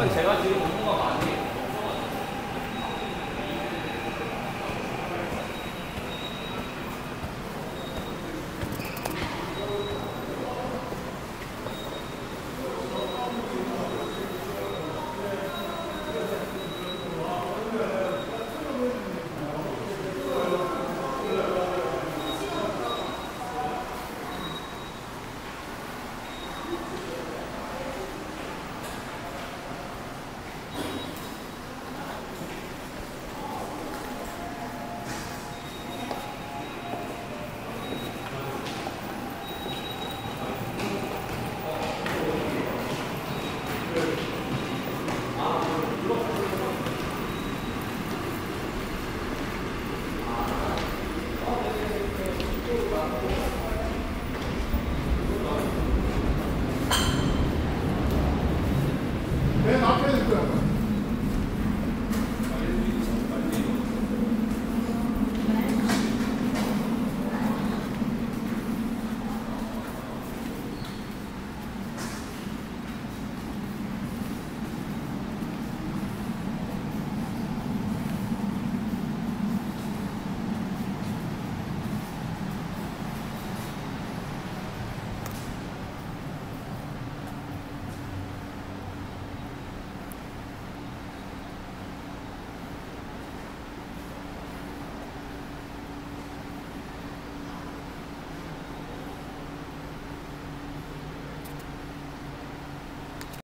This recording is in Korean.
그러면 제가 지금 업무가 많이